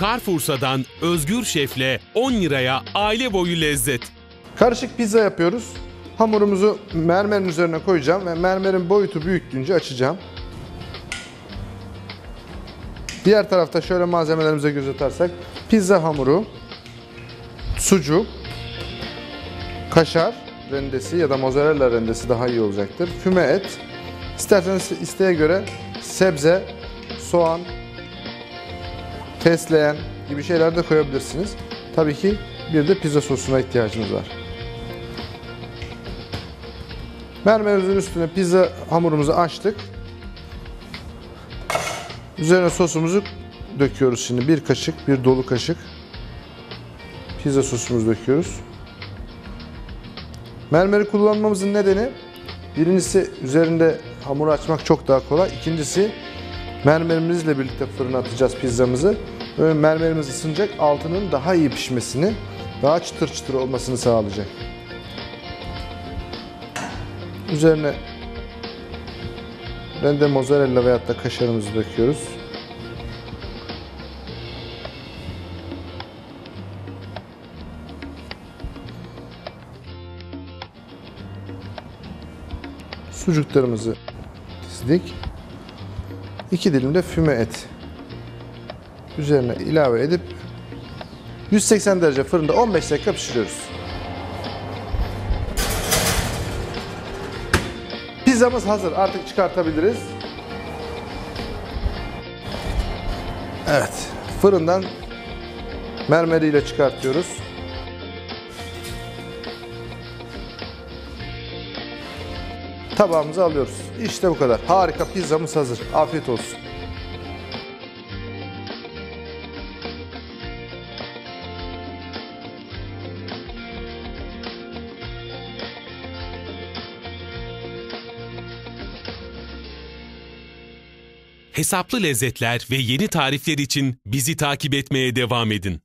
Carrefour'dan Özgür Şef'le 10 liraya aile boyu lezzet. Karışık pizza yapıyoruz. Hamurumuzu mermerin üzerine koyacağım ve mermerin boyutu büyüklüğünce açacağım. Diğer tarafta şöyle malzemelerimize göz atarsak pizza hamuru, sucuk, kaşar rendesi ya da mozzarella rendesi daha iyi olacaktır. Füme et, isterseniz isteğe göre sebze, soğan, fesleğen gibi şeyler de koyabilirsiniz. Tabii ki bir de pizza sosuna ihtiyacımız var. Mermerimizin üstüne pizza hamurumuzu açtık. Üzerine sosumuzu döküyoruz şimdi. Bir kaşık, bir dolu kaşık. Pizza sosumuzu döküyoruz. Mermeri kullanmamızın nedeni birincisi üzerinde hamuru açmak çok daha kolay. İkincisi mermerimizle birlikte fırına atacağız pizzamızı. Mermerimiz ısınacak, altının daha iyi pişmesini, daha çıtır çıtır olmasını sağlayacak. Üzerine rende mozzarella veyahut da kaşarımızı döküyoruz. Sucuklarımızı dizdik. İki dilim de füme et. Üzerine ilave edip 180 derece fırında 15 dakika pişiriyoruz. Pizzamız hazır. Artık çıkartabiliriz. Evet. Fırından mermeriyle çıkartıyoruz. Tabağımıza alıyoruz. İşte bu kadar. Harika pizzamız hazır. Afiyet olsun. Hesaplı lezzetler ve yeni tarifler için bizi takip etmeye devam edin.